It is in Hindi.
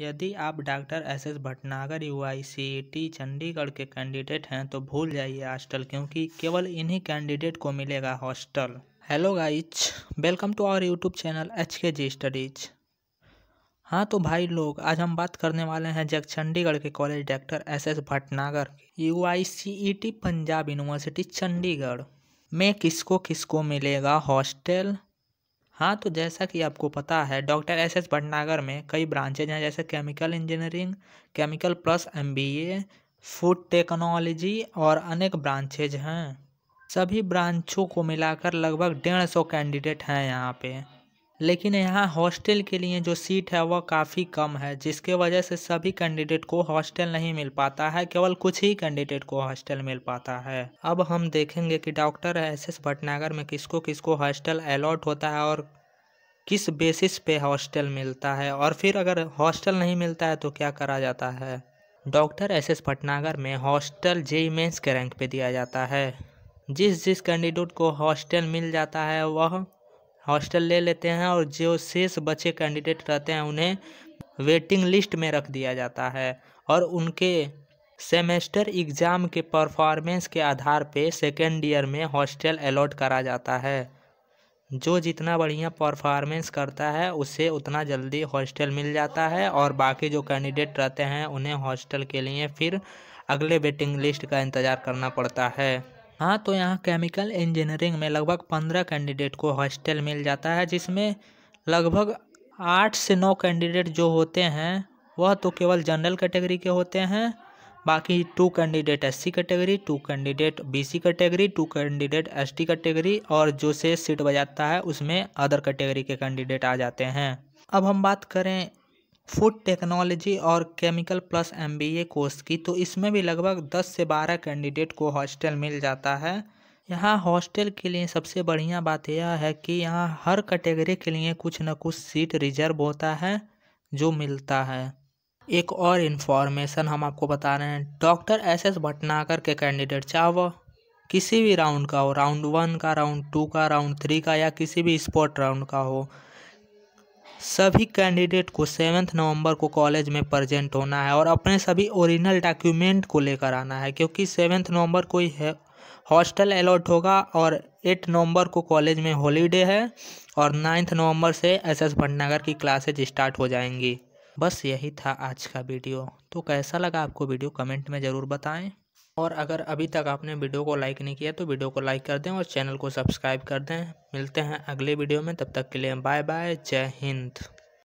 यदि आप doctor S S Bhatnagar, U I C T, Chandigarh के कैंडिडेट हैं तो भूल जाइए हॉस्टल, क्योंकि केवल इन्हीं कैंडिडेट को मिलेगा hostel. Hello guys, welcome to our YouTube channel H K G studies. हाँ तो भाई लोग, आज हम बात करने वाले हैं जग चंडीगढ़ के college doctor S S Bhatnagar, U I C E T, Punjab university, Chandigarh. में किसको किसको मिलेगा हॉस्टल? हाँ तो जैसा कि आपको पता है, डॉक्टर एस एस भटनागर में कई ब्रांचेज हैं, जैसे chemical engineering, chemical plus M B A food technology और अनेक ब्रांचेज हैं। सभी ब्रांचों को मिलाकर लगभग डेढ़ सौ कैंडिडेट हैं यहाँ पे। लेकिन यहाँ हॉस्टल के लिए जो सीट है वह काफ़ी कम है, जिसके वजह से सभी कैंडिडेट को हॉस्टल नहीं मिल पाता है, केवल कुछ ही कैंडिडेट को हॉस्टल मिल पाता है। अब हम देखेंगे कि डॉक्टर एस एस भटनागर में किसको किसको हॉस्टल अलॉट होता है और किस बेसिस पे हॉस्टल मिलता है, और फिर अगर हॉस्टल नहीं मिलता है तो क्या करा जाता है? डॉक्टर एस एस भटनागर में हॉस्टल जे मेंस के रैंक पे दिया जाता है। जिस जिस कैंडिडेट को हॉस्टल मिल जाता है, वह हॉस्टल ले लेते हैं और जो शेष बचे कैंडिडेट रहते हैं उन्हें वेटिंग लिस्ट में रख दिया जाता है और उनके सेमेस्टर एग्ज़ाम के परफॉर्मेंस के आधार पे सेकेंड ईयर में हॉस्टल अलॉट करा जाता है। जो जितना बढ़िया परफॉर्मेंस करता है, उसे उतना जल्दी हॉस्टल मिल जाता है और बाकी जो कैंडिडेट रहते हैं, उन्हें हॉस्टल के लिए फिर अगले वेटिंग लिस्ट का इंतज़ार करना पड़ता है। हाँ तो यहाँ केमिकल इंजीनियरिंग में लगभग पंद्रह कैंडिडेट को हॉस्टल मिल जाता है, जिसमें लगभग आठ से नौ कैंडिडेट जो होते हैं, वह तो केवल जनरल कैटेगरी के होते हैं, बाकी two candidate SC category, two candidate BC category, two candidate ST category और जो से सीट बजाता है, उसमें अदर कैटेगरी के कैंडिडेट आ जाते हैं। अब हम बात करें फ़ूड टेक्नोलॉजी और केमिकल प्लस एमबीए कोर्स की तो इसमें भी लगभग 10 से 12 कैंडिडेट को हॉस्टल मिल जाता है। यहाँ हॉस्टल के लिए सबसे बढ़िया बात यह है कि यहाँ हर कैटेगरी के लिए कुछ न कुछ सीट रिज़र्व होता है, जो मिलता है। एक और इन्फॉर्मेशन हम आपको बता रहे हैं, डॉक्टर एस एस भटनागर के कैंडिडेट चाहे वह किसी भी राउंड का हो, राउंड वन का, राउंड टू का, राउंड थ्री का, या किसी भी स्पोर्ट राउंड का हो सभी कैंडिडेट को सेवन्थ नवंबर को कॉलेज में प्रेजेंट होना है और अपने सभी ओरिजिनल डॉक्यूमेंट को लेकर आना है, क्योंकि सेवन्थ नवंबर को ही हॉस्टल अलॉट होगा और एट नवंबर को कॉलेज में हॉलीडे है और नाइन्थ नवंबर से एस एस भटनागर की क्लासेज स्टार्ट हो जाएँगी। बस यही था आज का वीडियो तो कैसा लगा आपको वीडियो कमेंट में ज़रूर बताएँ। और अगर अभी तक आपने वीडियो को लाइक नहीं किया तो वीडियो को लाइक कर दें और चैनल को सब्सक्राइब कर दें। मिलते हैं अगले वीडियो में, तब तक के लिए बाय बाय, जय हिंद।